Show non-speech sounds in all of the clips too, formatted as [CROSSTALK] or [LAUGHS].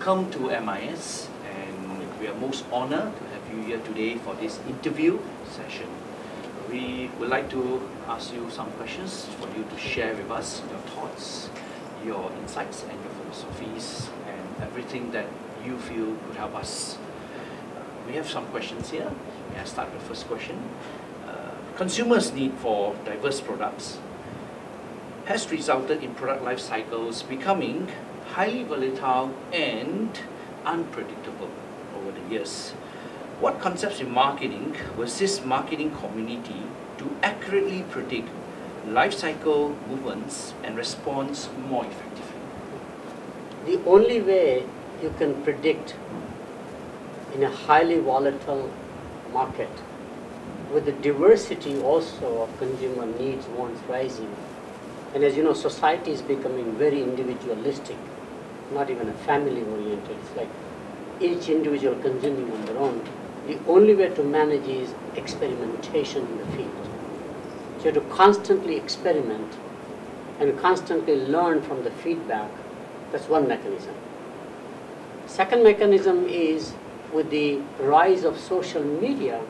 welcome to MIS, and we are most honored to have you here today for this interview session. We would like to ask you some questions for you to share with us your thoughts, your insights, and your philosophies, and everything that you feel could help us. Uh, we have some questions here. May I start with the first question? Uh, consumers' need for diverse products has resulted in product life cycles becoming highly volatile and unpredictable over the years. What concepts in marketing will assist marketing community to accurately predict life cycle movements and response more effectively? The only way you can predict in a highly volatile market with the diversity also of consumer needs, wants rising, and as you know, society is becoming very individualistic not even a family oriented. It's like each individual consuming on their own. The only way to manage is experimentation in the field. So you have to constantly experiment and constantly learn from the feedback. That's one mechanism. Second mechanism is with the rise of social media,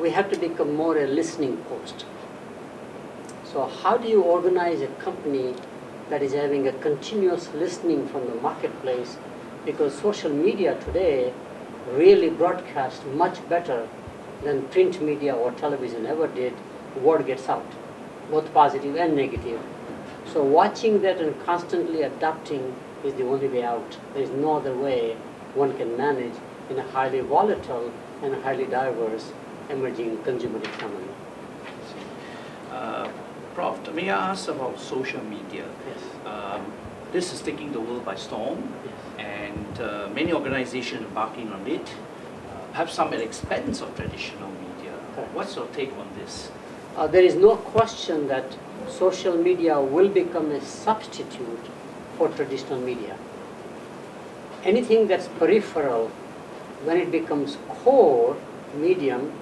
we have to become more a listening post. So how do you organize a company that is having a continuous listening from the marketplace because social media today really broadcasts much better than print media or television ever did. Word gets out, both positive and negative. So watching that and constantly adapting is the only way out. There is no other way one can manage in a highly volatile and highly diverse emerging consumer economy. Uh, Prof, may I ask about social media? Um, this is taking the world by storm, Yes. and uh, many organizations embarking on it, uh, perhaps some at expense of traditional media. Correct. What's your take on this? Uh, there is no question that social media will become a substitute for traditional media. Anything that's peripheral, when it becomes core medium,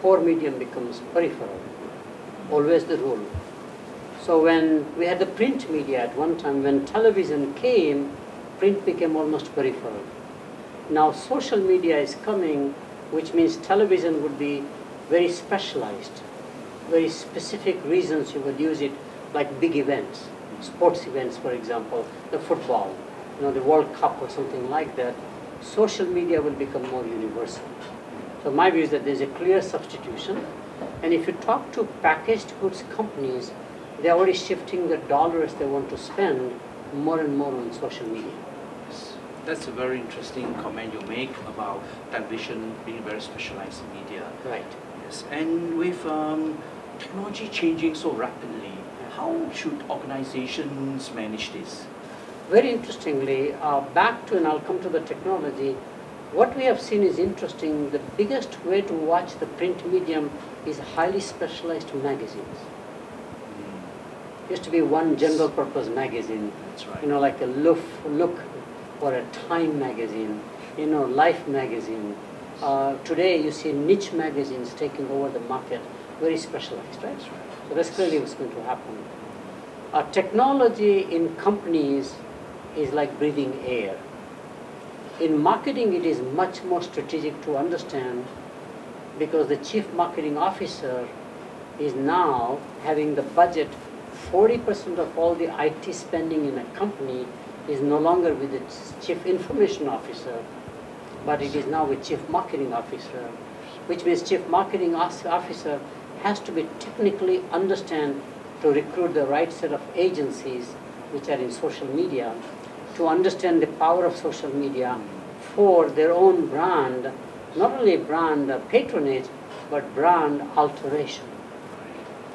core medium becomes peripheral. Always the rule. So when we had the print media at one time, when television came, print became almost peripheral. Now social media is coming, which means television would be very specialized, very specific reasons you would use it, like big events, sports events, for example, the football, you know, the World Cup or something like that. Social media will become more universal. So my view is that there's a clear substitution. And if you talk to packaged goods companies, they're already shifting the dollars they want to spend more and more on social media. That's a very interesting comment you make about television being very specialized in media. Right. Yes, and with um, technology changing so rapidly, how should organizations manage this? Very interestingly, uh, back to, and I'll come to the technology, what we have seen is interesting. The biggest way to watch the print medium is highly specialized magazines. Used to be one general purpose magazine, that's right. you know, like a look, look or a Time magazine, you know, Life magazine. Uh, today you see niche magazines taking over the market, very specialized, right? That's right. So that's clearly what's going to happen. Uh, technology in companies is like breathing air. In marketing, it is much more strategic to understand because the chief marketing officer is now having the budget. 40% of all the IT spending in a company is no longer with its chief information officer, but it is now with chief marketing officer, which means chief marketing officer has to be technically understand to recruit the right set of agencies which are in social media, to understand the power of social media for their own brand, not only brand patronage, but brand alteration.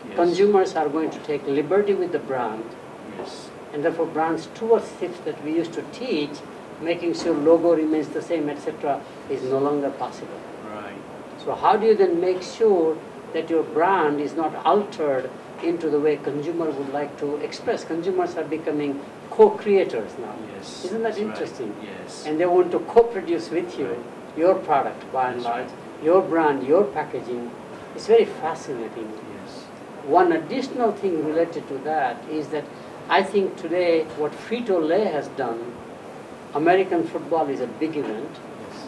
Yes. Consumers are going to take liberty with the brand, Yes. and therefore brand stewardships that we used to teach, making sure logo remains the same, etc., is no longer possible. Right. So how do you then make sure that your brand is not altered into the way consumer would like to express? Consumers are becoming co-creators now. Yes. Isn't that that's right. interesting? Yes. And they want to co-produce with you Right. your product by and That's large, right. your brand, your packaging. It's very fascinating. One additional thing related to that is that I think today what Frito-Lay has done American football is a big event, Yes.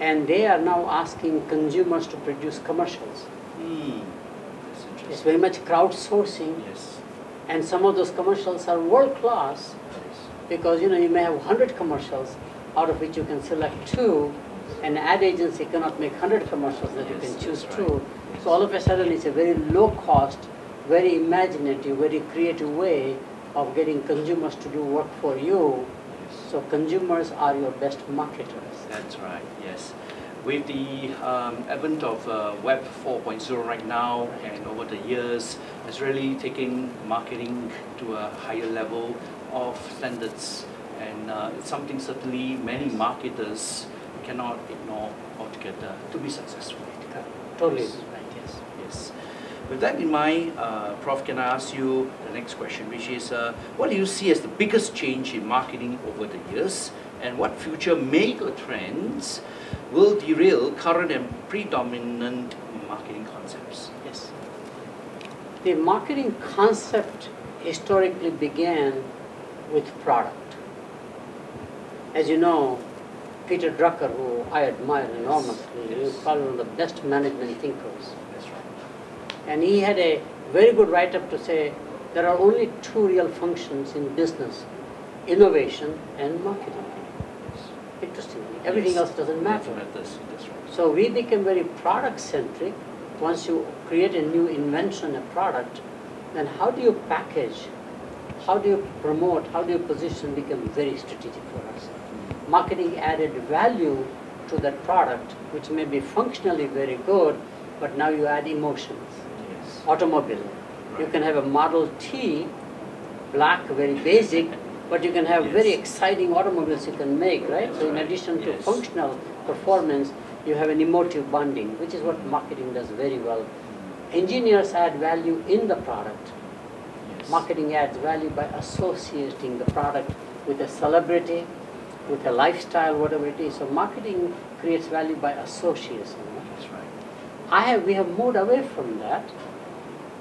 and they are now asking consumers to produce commercials. Hmm. That's It's very much crowdsourcing, Yes. and some of those commercials are world class Yes. because you know you may have 100 commercials, out of which you can select two. An ad agency cannot make 100 commercials that you can choose that's two. Yes. So all of a sudden, it's a very low cost, very imaginative, very creative way of getting consumers to do work for you. Yes. So consumers are your best marketers. That's right, yes. With the um, advent of uh, Web 4.0 right now and over the years, it's really taking marketing to a higher level of standards. And uh, it's something certainly many marketers cannot ignore altogether to be successful. Totally Yes. right. Yes. Yes. With that in mind, uh, Prof, can I ask you the next question, which is, uh, what do you see as the biggest change in marketing over the years, and what future mega trends will derail current and predominant marketing concepts? Yes. The marketing concept historically began with product. As you know, Peter Drucker, who I admire enormously, Yes. probably one of the best management thinkers. That's right. And he had a very good write up to say there are only two real functions in business innovation and marketing. Interestingly, everything Yes. else doesn't matter. So we became very product centric. Once you create a new invention, a product, then how do you package? How do you promote? How do you position become very strategic for us. Marketing added value to that product, which may be functionally very good, but now you add emotions. Yes. Automobile. You can have a Model T, black, very basic, but you can have very exciting automobiles you can make, right? So in Right. addition to Yes. functional performance, you have an emotive bonding, which is what marketing does very well. Hmm. Engineers add value in the product. Yes. Marketing adds value by associating the product with a celebrity, with a lifestyle, whatever it is. So marketing creates value by association. That's right. I have, we have moved away from that.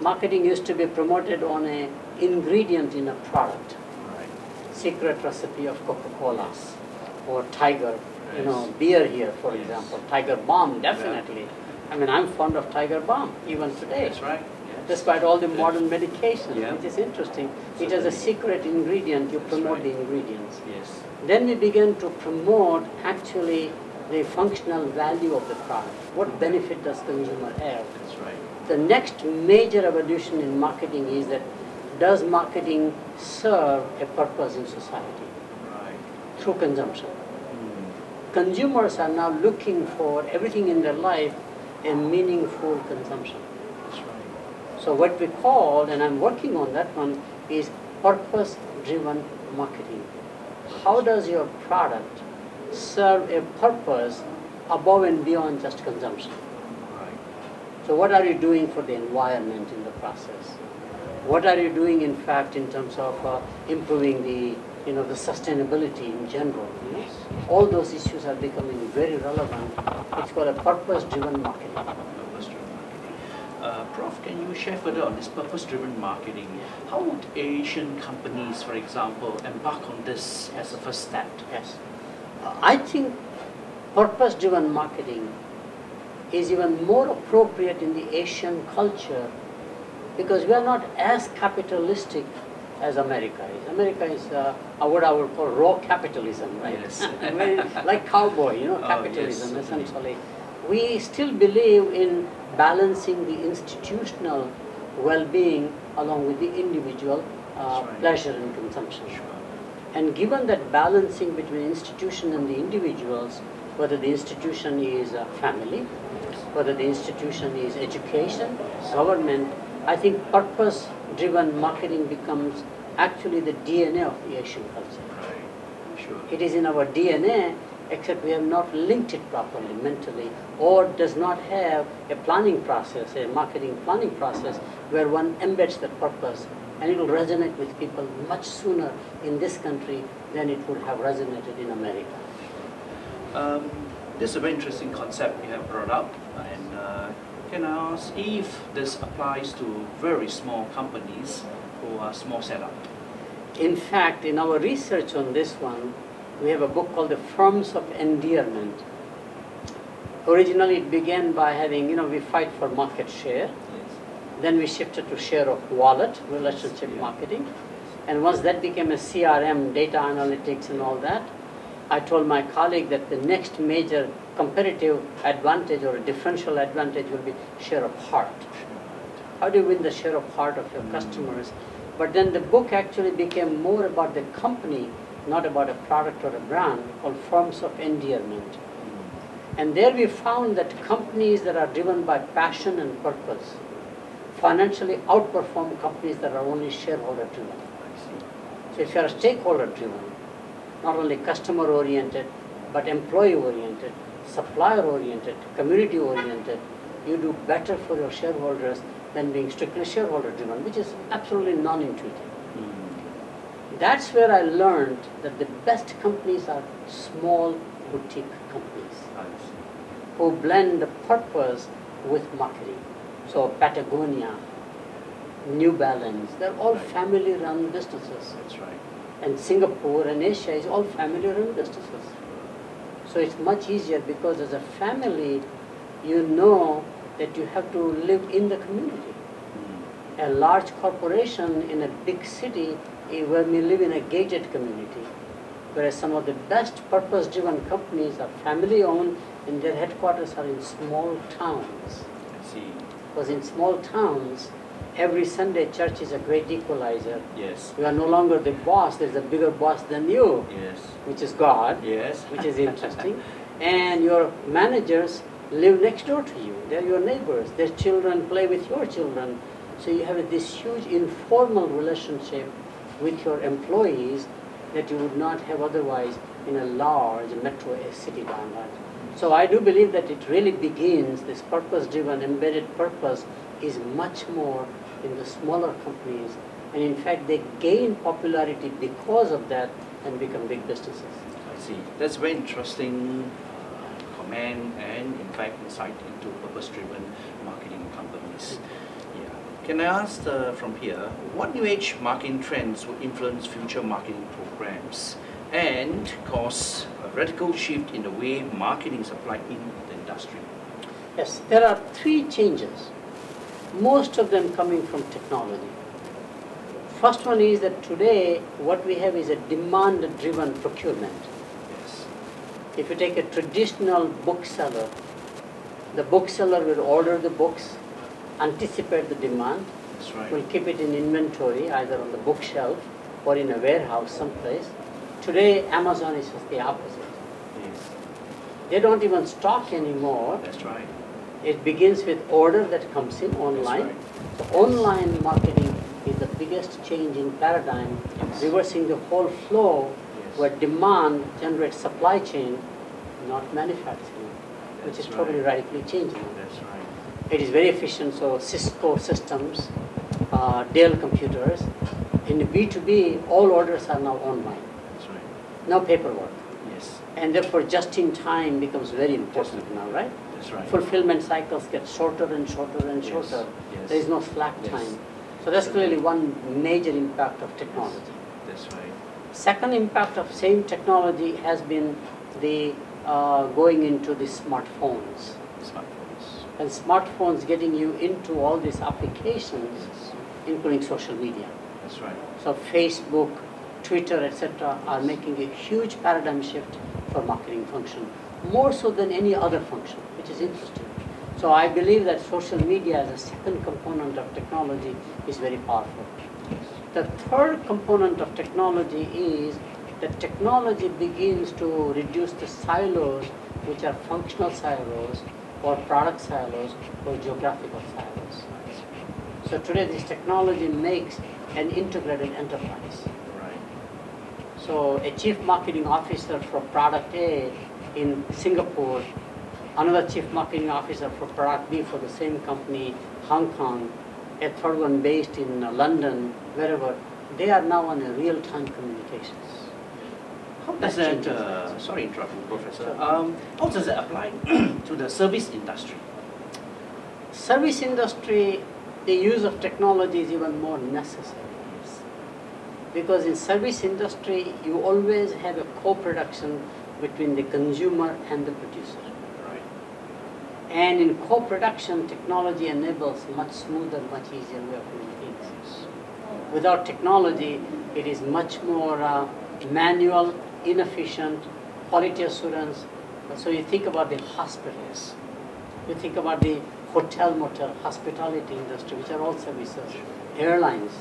Marketing used to be promoted on a ingredient in a product, Right. secret recipe of Coca-Colas or Tiger, you know, beer here, for Yes. example, Tiger Balm, definitely. I mean, I'm fond of Tiger Balm even today, That's right. Despite all the modern medication, Yeah. which is interesting. It has a secret ingredient, you promote right. the ingredients. Yes. Then we began to promote actually the functional value of the product. What benefit does consumer have? That's right. The next major evolution in marketing is that does marketing serve a purpose in society Right. through consumption? Mm. Consumers are now looking for everything in their life a meaningful consumption. So what we call, and I'm working on that one, is purpose-driven marketing. How does your product serve a purpose above and beyond just consumption? So what are you doing for the environment in the process? What are you doing, in fact, in terms of uh, improving the, you know, the sustainability in general? You know? All those issues are becoming very relevant. It's called a. Purpose-driven marketing. Uh, Prof, can you share further on this purpose-driven marketing? How would Asian companies, for example, embark on this as a first step? Yes. Uh, I think purpose-driven marketing is even more appropriate in the Asian culture because we are not as capitalistic as America is. America is uh, what I would call raw capitalism, right? Yes. [LAUGHS] Like cowboy, you know, Oh, capitalism yes, certainly. essentially. We still believe in balancing the institutional well-being along with the individual uh, right. pleasure and consumption. Sure. And given that balancing between institution and the individuals, whether the institution is a family, whether the institution is education, government, I think purpose-driven marketing becomes actually the DNA of the Asian culture. Right. Sure. It is in our DNA, except we have not linked it properly mentally, or does not have a planning process, a marketing planning process, where one embeds that purpose, and it will resonate with people much sooner in this country than it would have resonated in America. Um, this is a very interesting concept you have brought up, and uh, can I ask if this applies to very small companies who are small setup? In fact, in our research on this one, we have a book called The Firms of Endearment. Originally, it began by having, you know, we fight for market share. Yes. Then we shifted to share of wallet, relationship Yeah. marketing. And once that became a CRM, data analytics and all that, I told my colleague that the next major competitive advantage or a differential advantage will be share of heart. How do you win the share of heart of your Mm. customers? But then the book actually became more about the company, not about a product or a brand, called Firms of Endearment. And there we found that companies that are driven by passion and purpose financially outperform companies that are only shareholder driven. So if you are stakeholder driven, not only customer oriented, but employee oriented, supplier oriented, community oriented, you do better for your shareholders than being strictly shareholder driven, which is absolutely non intuitive. Mm. That's where I learned that the best companies are small boutique companies who blend the purpose with marketing. So Patagonia, New Balance, they're all Right. family run businesses. That's right. And Singapore and Asia is all family run businesses. So it's much easier because as a family, you know that you have to live in the community. Mm. A large corporation in a big city when we live in a gated community, whereas some of the best purpose-driven companies are family-owned and their headquarters are in small towns. I see. Because in small towns, every Sunday church is a great equalizer. Yes. You are no longer the boss, there's a bigger boss than you, Yes. which is God, Yes. which is interesting. [LAUGHS] and your managers live next door to you, they're your neighbors, their children play with your children. So you have this huge informal relationship with your employees that you would not have otherwise in a large metro city downtown. So I do believe that it really begins, this purpose-driven embedded purpose is much more in the smaller companies. And in fact, they gain popularity because of that and become big businesses. I see. That's very interesting comment and in fact insight into purpose-driven marketing companies. Can I ask uh, from here, what new age marketing trends will influence future marketing programs and cause a radical shift in the way marketing is applied in the industry? Yes, there are three changes, most of them coming from technology. First one is that today what we have is a demand-driven procurement. Yes. If you take a traditional bookseller, the bookseller will order the books, anticipate the demand, That's right. will keep it in inventory either on the bookshelf or in a warehouse someplace. Today Amazon is just the opposite. Yes. They don't even stock anymore. That's right. It begins with order that comes in online. right. So online marketing is the biggest change in paradigm, Yes. reversing the whole flow Yes. where demand generates supply chain, not manufacturing, which That's is totally right. radically changing. That's right. It is very efficient, so Cisco systems, uh, Dell computers. In B2B, all orders are now online, That's right. no paperwork. Yes. And therefore, just in time becomes very important now, right? That's right. fulfillment cycles get shorter and shorter and Yes, shorter. yes. There is no slack Yes. time. So that's clearly one major impact of technology. That's right. Second impact of same technology has been the uh, going into the smartphones. And smartphones getting you into all these applications, including social media. That's right. So Facebook, Twitter, etc., are making a huge paradigm shift for marketing function, more so than any other function, which is interesting. So I believe that social media as a second component of technology is very powerful. The third component of technology is that technology begins to reduce the silos, which are functional silos, or product silos, or geographical silos. So today this technology makes an integrated enterprise. Right. So a chief marketing officer for product A in Singapore, another chief marketing officer for product B for the same company, Hong Kong, a third one based in London, wherever, they are now on a real-time communications. How does That uh, sorry interrupt you, Professor. Um, how does that apply [CLEARS THROAT] to the service industry? Service industry, the use of technology is even more necessary. Because in service industry, you always have a co-production between the consumer and the producer. Right. And in co-production, technology enables much smoother, much easier way of doing things. Without technology, it is much more uh, manual, inefficient, quality assurance. So you think about the hospitals, you think about the hotel, motel, hospitality industry, which are all services, airlines.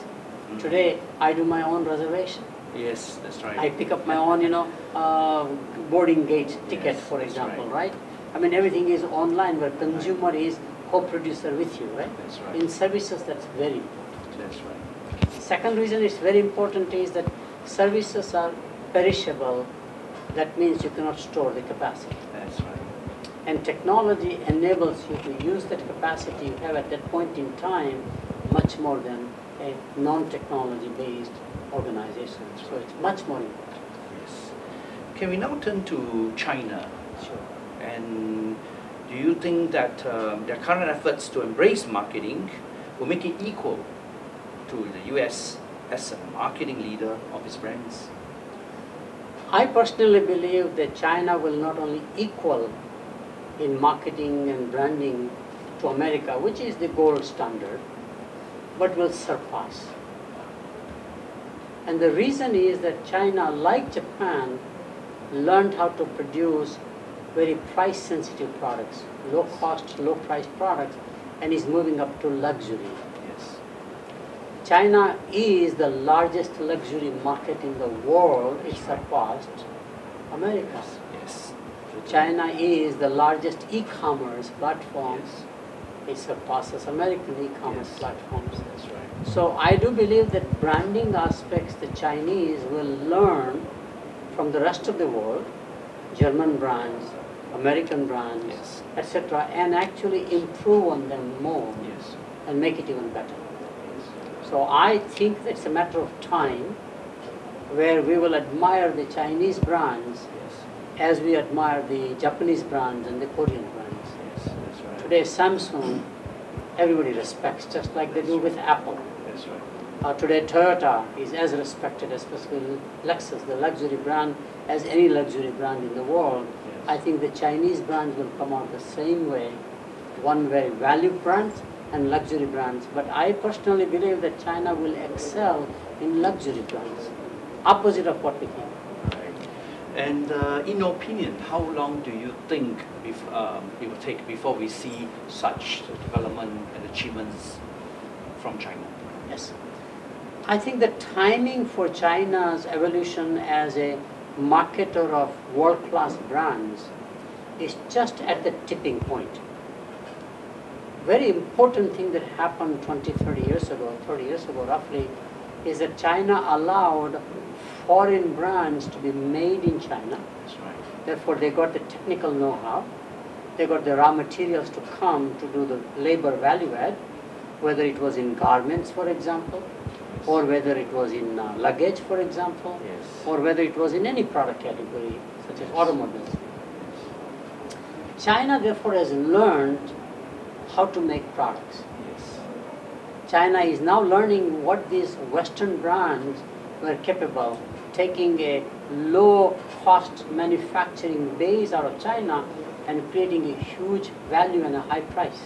Mhm. Today, I do my own reservation. Yes, that's right. I pick up my own, you know, uh, boarding gate ticket, Yes, for example, right. right? I mean, everything is online where consumer is co-producer with you, right? That's right. In services, that's very important. That's right. Second reason it's very important is that services are perishable. That means you cannot store the capacity. That's right. And technology enables you to use that capacity you have at that point in time much more than a non-technology based organization. So it's much more important. Yes. Can we now turn to China? Sure. And do you think that um, their current efforts to embrace marketing will make it equal to the US as a marketing leader of its brands? I personally believe that China will not only equal in marketing and branding to America, which is the gold standard, but will surpass. And the reason is that China, like Japan, learned how to produce very price sensitive products, low cost, low price products, and is moving up to luxury. China is the largest luxury market in the world. It surpassed America. Yes. China is the largest e-commerce platform. Yes. It surpasses American e-commerce Yes. platforms. That's right. So I do believe that branding aspects the Chinese will learn from the rest of the world, German brands, American brands, Yes. etc., and actually improve on them more Yes. and make it even better. So I think it's a matter of time where we will admire the Chinese brands Yes. as we admire the Japanese brands and the Korean brands. Yes. That's right. Today Samsung, everybody respects, just like they do with Apple. That's right. Uh, today Toyota is as respected, especially Lexus, the luxury brand, as any luxury brand in the world. Yes. I think the Chinese brands will come out the same way, one very value brands and luxury brands. But I personally believe that China will excel in luxury brands, opposite of what we think. And uh, in your opinion, how long do you think if, um, it will take before we see such development and achievements from China? Yes. I think the timing for China's evolution as a marketer of world-class brands is just at the tipping point. Very important thing that happened 20, 30 years ago, 30 years ago roughly, is that China allowed foreign brands to be made in China. That's right. Therefore, they got the technical know-how. They got the raw materials to come to do the labor value add, whether it was in garments, for example, Yes. or whether it was in uh, luggage, for example, Yes. or whether it was in any product category, such as automobiles. China, therefore, has learned how to make products. Yes. China is now learning what these Western brands were capable, of taking a low cost manufacturing base out of China and creating a huge value and a high price.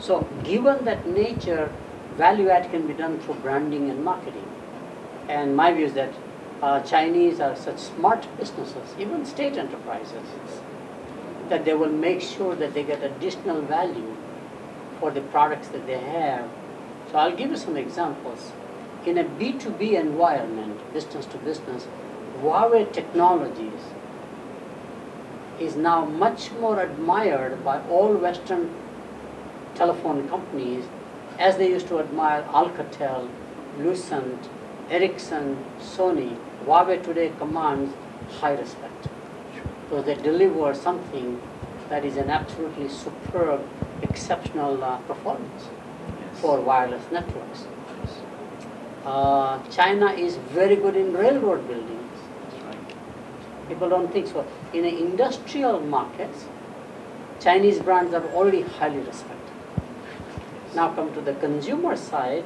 So given that nature, value add can be done through branding and marketing. And my view is that uh, Chinese are such smart businesses, even state enterprises, that they will make sure that they get additional value for the products that they have. So I'll give you some examples. In a B2B environment, business to business, Huawei Technologies is now much more admired by all Western telephone companies as they used to admire Alcatel, Lucent, Ericsson, Sony. Huawei today commands high respect. So they deliver something that is an absolutely superb, exceptional uh, performance Yes. for wireless networks. Yes. Uh, China is very good in railroad buildings. Right. People don't think so. In the industrial markets, Chinese brands are already highly respected. Yes. Now come to the consumer side,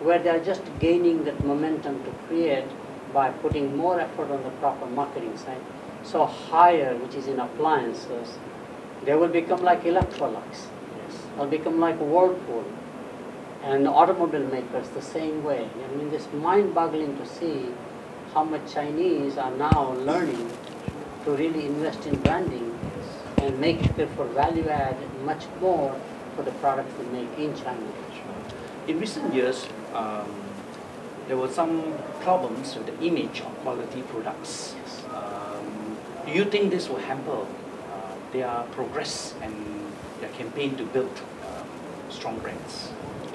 where they are just gaining that momentum to create by putting more effort on the proper marketing side. So Haier, which is in appliances, they will become like Electrolux. Yes. They'll become like Whirlpool. And automobile makers the same way. I mean, it's mind-boggling to see how much Chinese are now learning to really invest in branding and make for value add much more for the products they make in China. In recent years, um, there were some problems with the image of quality products. Do you think this will hamper uh, their progress and their campaign to build um, strong brands?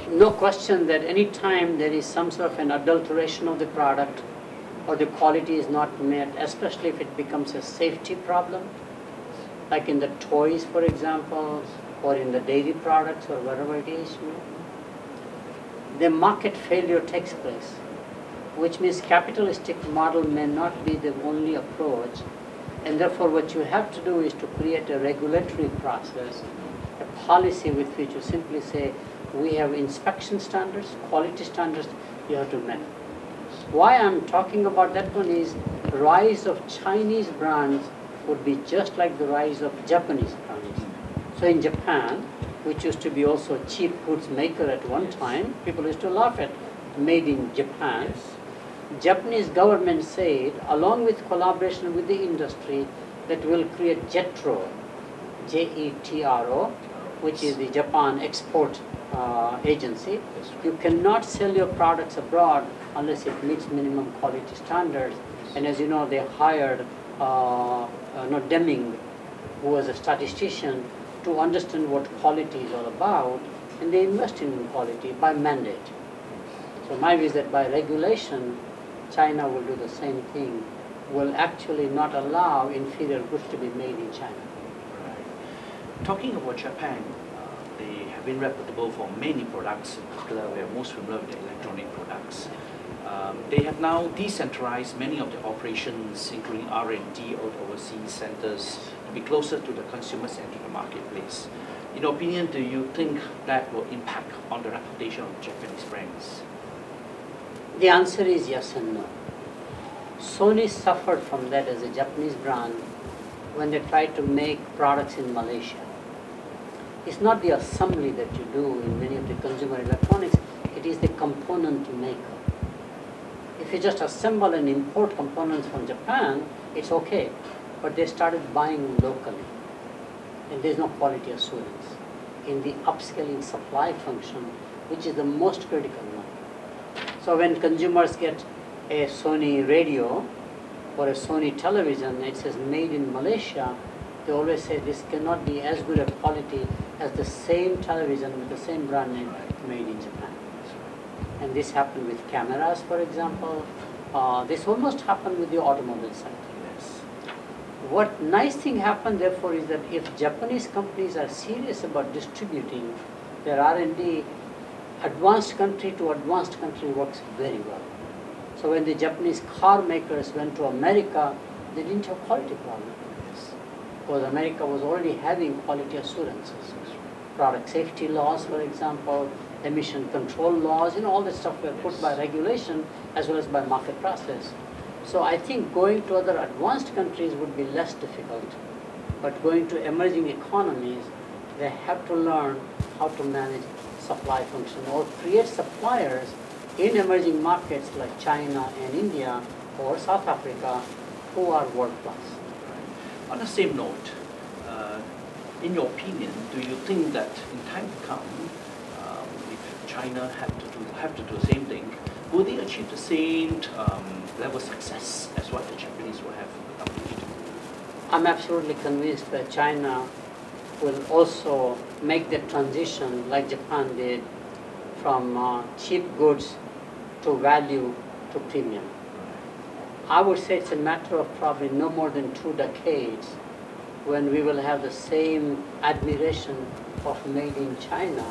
No question that any time there is some sort of an adulteration of the product or the quality is not met, especially if it becomes a safety problem, like in the toys, for example, or in the dairy products or whatever it is, you know, the market failure takes place, which means capitalistic model may not be the only approach, and therefore what you have to do is to create a regulatory process, a policy with which you simply say, we have inspection standards, quality standards, you have to meet. Why I'm talking about that one is rise of Chinese brands would be just like the rise of Japanese brands. So in Japan, which used to be also a cheap goods maker at one time, people used to laugh at made in Japan. Japanese government said, along with collaboration with the industry, that will create JETRO, J-E-T-R-O, which is the Japan Export uh, Agency. You cannot sell your products abroad unless it meets minimum quality standards. And as you know, they hired uh, uh, not Deming, who was a statistician, to understand what quality is all about, and they invest in quality by mandate. So my view is that by regulation, China will do the same thing, will actually not allow inferior goods to be made in China. Right. Talking about Japan, uh, they have been reputable for many products, in particular we are most familiar with the electronic products. Um, they have now decentralized many of the operations, including R&D out overseas centers, to be closer to the consumers and to the marketplace. In your opinion, do you think that will impact on the reputation of Japanese brands? The answer is yes and no. Sony suffered from that as a Japanese brand when they tried to make products in Malaysia. It's not the assembly that you do in many of the consumer electronics, it is the component maker. If you just assemble and import components from Japan, it's okay. But they started buying locally. And there's no quality assurance in the upscaling supply function, which is the most critical one. So when consumers get a Sony radio or a Sony television, it says made in Malaysia, they always say this cannot be as good a quality as the same television with the same brand name made in Japan. And this happened with cameras, for example. Uh, this almost happened with the automobile sector. Yes. What nice thing happened, therefore, is that if Japanese companies are serious about distributing their R&D, advanced country to advanced country works very well. So when the Japanese car makers went to America, they didn't have quality problem. Yes. Because America was already having quality assurances. Product safety laws, for example, emission control laws, you know, all this stuff were put by regulation as well as by market process. So I think going to other advanced countries would be less difficult. But going to emerging economies, they have to learn how to manage supply function or create suppliers in emerging markets like China and India or South Africa who are world class. On the same note, uh, in your opinion, do you think that in time to come, um, if China have to do have to do the same thing, will they achieve the same um, level of success as what the Japanese will have accomplished? I'm absolutely convinced that China will also make the transition like Japan did from uh, cheap goods to value to premium. I would say it's a matter of probably no more than two decades when we will have the same admiration of made in China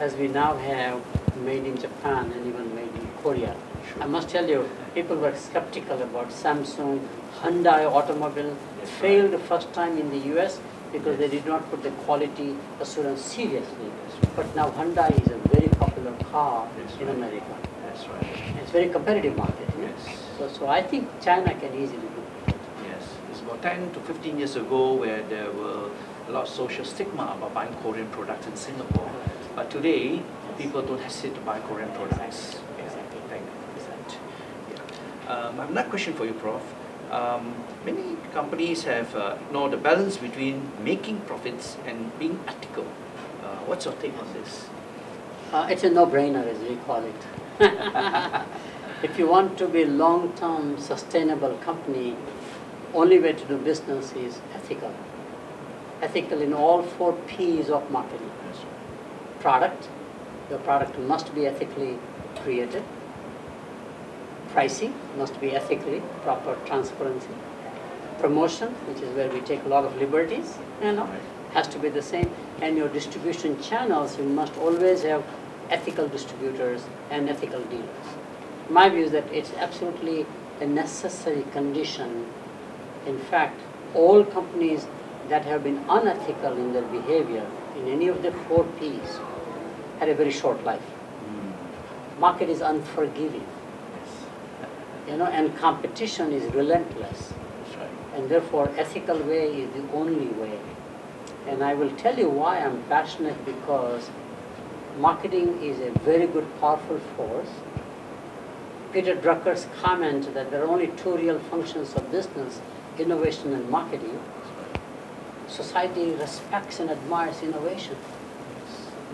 as we now have made in Japan and even made in Korea. I must tell you, people were skeptical about Samsung, Hyundai automobile, Yes, failed the first time in the US, because they did not put the quality assurance seriously. But now Hyundai is a very popular car That's in right. America. That's right. It's a very competitive market. Yes. So, so I think China can easily do. it. Yes, it's about 10 to 15 years ago where there were a lot of social stigma about buying Korean products in Singapore. But today, people don't hesitate to buy Korean products. Yeah, Exactly. thank you that. Yeah. Um, I have another question for you, Prof. Um, many companies have uh, ignored the balance between making profits and being ethical. Uh, what's your take on this? Uh, it's a no-brainer, as we call it. [LAUGHS] if you want to be a long-term sustainable company, only way to do business is ethical. Ethical in all four P's of marketing. Product, your product must be ethically created. Pricing must be ethically proper transparency. Promotion, which is where we take a lot of liberties, you know, has to be the same. And your distribution channels, you must always have ethical distributors and ethical dealers. My view is that it's absolutely a necessary condition. In fact, all companies that have been unethical in their behavior in any of the four P's had a very short life. Mm. Market is unforgiving. You know, and competition is relentless. Right. and therefore ethical way is the only way. And I will tell you why I'm passionate because marketing is a very good, powerful force. Peter Drucker's comment that there are only two real functions of business, innovation and marketing. Society respects and admires innovation.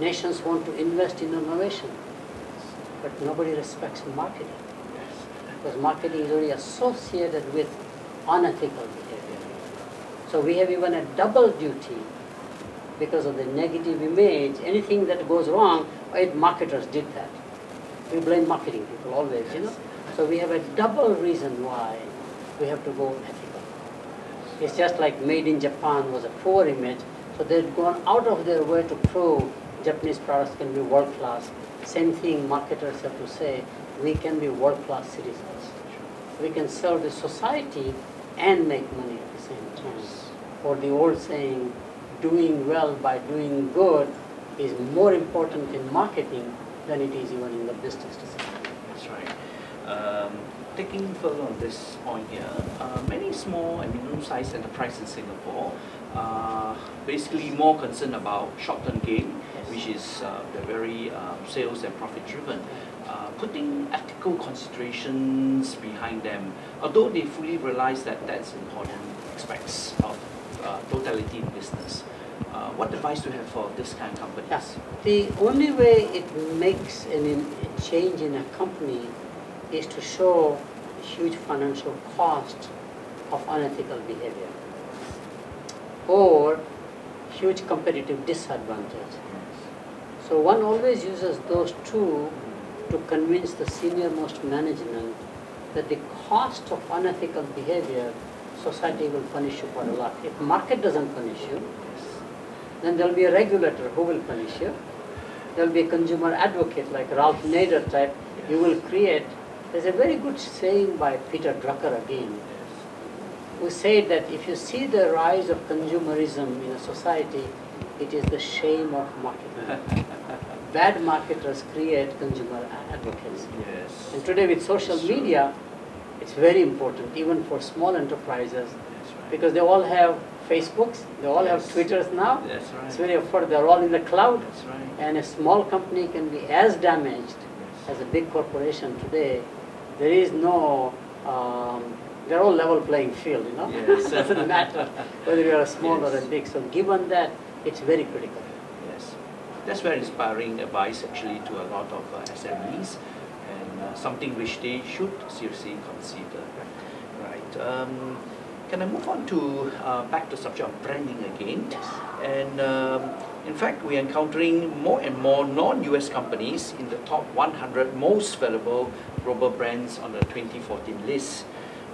Nations want to invest in innovation, but nobody respects marketing. Because marketing is already associated with unethical behavior. So we have even a double duty because of the negative image. Anything that goes wrong, it marketers did that. We blame marketing people always, you know. So we have a double reason why we have to go ethical. It's just like made in Japan was a poor image, so they've gone out of their way to prove Japanese products can be world class. Same thing marketers have to say, we can be world class citizens. We can serve the society and make money at the same time. Or the old saying, doing well by doing good is more important in marketing than it is even in the business decision. That's right. Um, taking further on this point here, uh, many small and medium-sized enterprises in Singapore are basically more concerned about short-term gain, Yes. which is uh, they're very um, sales and profit-driven, uh, putting ethical considerations behind them, although they fully realize that that's important aspects of uh, totality in business. Uh, what advice do you have for this kind of companies? Yes. The only way it makes an, a change in a company is to show huge financial cost of unethical behavior or huge competitive disadvantage. So one always uses those two to convince the senior most management that the cost of unethical behavior, society will punish you for a lot. If market doesn't punish you, then there'll be a regulator who will punish you. There'll be a consumer advocate like Ralph Nader type. You will create. There's a very good saying by Peter Drucker again, who said that if you see the rise of consumerism in a society, it is the shame of marketing. [LAUGHS] Bad marketers create consumer advocates. Yes. And today with social true. media, it's very important even for small enterprises right. because they all have Facebooks, they all have Twitters now. That's right. It's very affordable. They're all in the cloud. That's right. And a small company can be as damaged as a big corporation today. There is no, um, they're all level playing field, you know? Yes. it [LAUGHS] doesn't matter whether you're a small [LAUGHS] or a big. So given that, it's very critical. That's very inspiring advice actually to a lot of uh, SMEs and uh, something which they should seriously consider. Right. Um, can I move on to uh, back to subject of branding again? Yes. And um, in fact, we are encountering more and more non-US companies in the top 100 most valuable global brands on the 2014 list.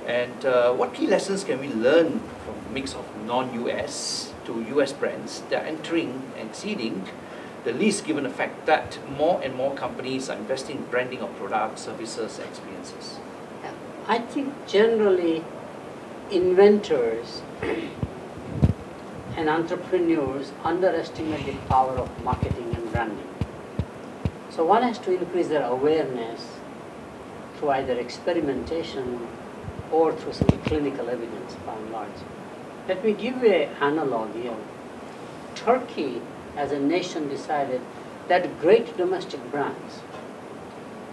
And uh, what key lessons can we learn from a mix of non-US to US brands that are entering and exceeding the least given the fact that more and more companies are investing in branding of products, services, experiences? I think generally inventors and entrepreneurs underestimate the power of marketing and branding. So one has to increase their awareness through either experimentation or through some clinical evidence by and large. Let me give you an analogy. Turkey as a nation decided that great domestic brands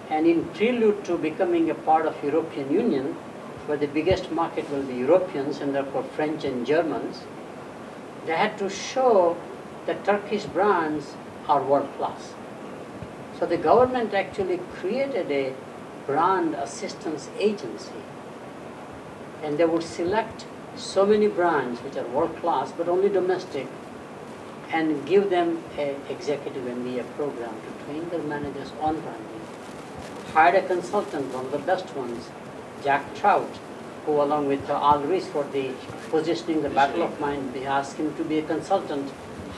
and in prelude to becoming a part of European Union, where the biggest market will be Europeans and therefore French and Germans, they had to show that Turkish brands are world class. So the government actually created a brand assistance agency and they would select so many brands which are world class but only domestic and give them an executive MBA program to train their managers on branding. Hired a consultant, one of the best ones, Jack Trout, who along with Al Ries for the positioning the battle of mind, we asked him to be a consultant,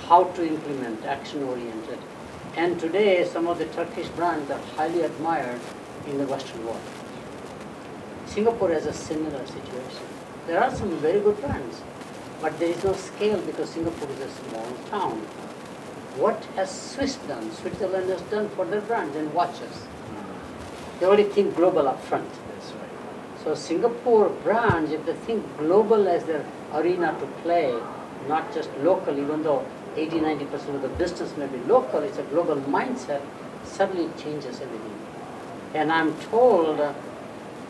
how to implement action-oriented. And today some of the Turkish brands are highly admired in the Western world. Singapore has a similar situation. There are some very good brands, but there is no scale because Singapore is a small town. What has Swiss done, Switzerland has done for their brands and watches? They only think global up front. That's right. So Singapore brands, if they think global as their arena to play, not just local, even though 80-90% of the business may be local, it's a global mindset, suddenly changes everything. And I'm told, uh,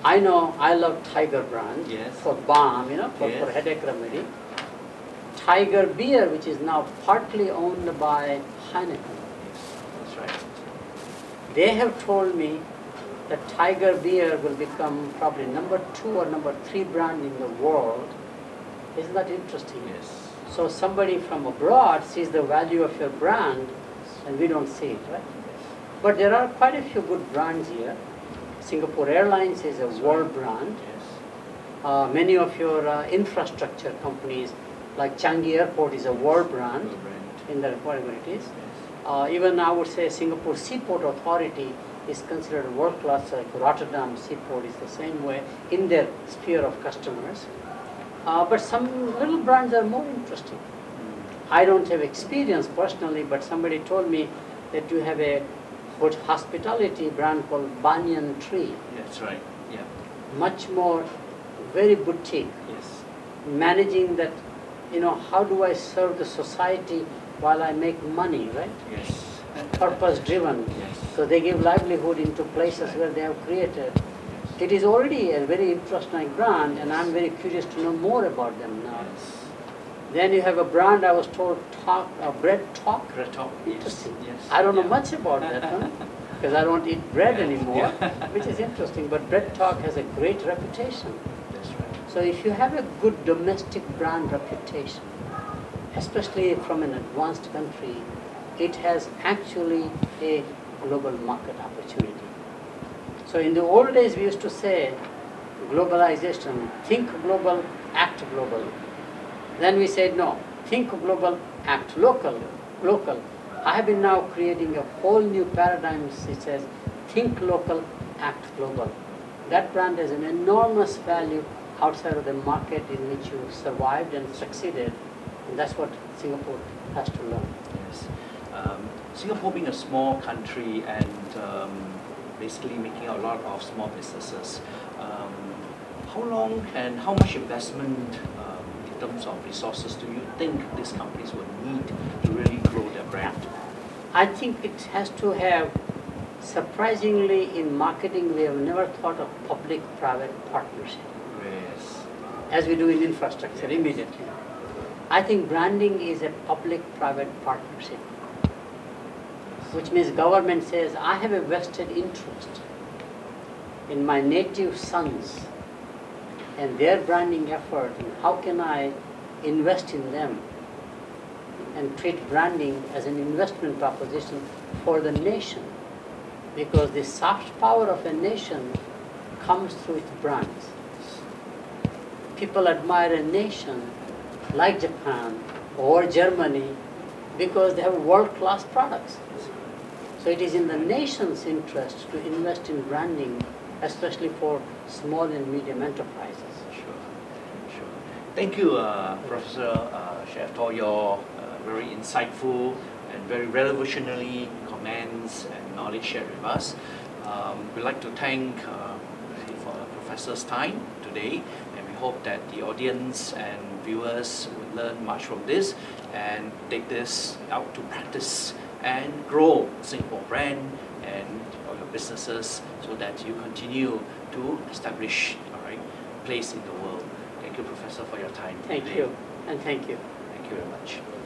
I know I love Tiger brand Yes. for balm, you know, for, for headache remedy. Tiger beer, which is now partly owned by Heineken. That's right. They have told me that Tiger beer will become probably number two or number three brand in the world. Isn't that interesting? Yes. So somebody from abroad sees the value of your brand and we don't see it, right? But there are quite a few good brands here. Singapore Airlines is a That's world right. brand. Yes. Uh, many of your uh, infrastructure companies like Changi Airport is a world brand in the whatever it is. Uh, even I would say Singapore Seaport Authority is considered a world class, like Rotterdam Seaport is the same way in their sphere of customers. Uh, but some little brands are more interesting. Mm. I don't have experience personally, but somebody told me that you have a good hospitality brand called Banyan Tree, That's right. Yeah. much more very boutique, Yes. managing that, you know, how do I serve the society while I make money, right? Yes. Purpose driven. Yes. So they give livelihood into places where they have created. Yes. It is already a very interesting brand, and I'm very curious to know more about them now. Yes. Then you have a brand I was told, talk, uh, BreadTalk. Bread talk. Interesting. Yes. I don't know much about that one [LAUGHS] because I don't eat bread Yeah. anymore, Yeah. which is interesting. But BreadTalk has a great reputation. So if you have a good domestic brand reputation, especially from an advanced country, it has actually a global market opportunity. So in the old days, we used to say globalization, think global, act global. Then we said no, think global, act local, local. I have been now creating a whole new paradigm. It says think local, act global. That brand has an enormous value outside of the market in which you survived and succeeded. And that's what Singapore has to learn. Yes. Um, Singapore being a small country and um, basically making a lot of small businesses, um, how long and how much investment um, in terms of resources do you think these companies will need to really grow their brand? I think it has to have, surprisingly, in marketing, we have never thought of public private partnership. As we do in infrastructure immediately. I think branding is a public private partnership, which means government says, I have a vested interest in my native sons and their branding effort, and how can I invest in them and treat branding as an investment proposition for the nation? Because the soft power of a nation comes through its brands. People admire a nation like Japan or Germany because they have world-class products. So it is in the nation's interest to invest in branding, especially for small and medium enterprises. Sure, sure. Thank you, uh, Professor uh, for your uh, very insightful and very revolutionary comments and knowledge shared with us. Um, we'd like to thank uh, for professor's time today, hope that the audience and viewers will learn much from this and take this out to practice and grow Singapore brand and for your businesses so that you continue to establish all right place in the world. Thank you, Professor, for your time. Thank today. you, and thank you. Thank you very much.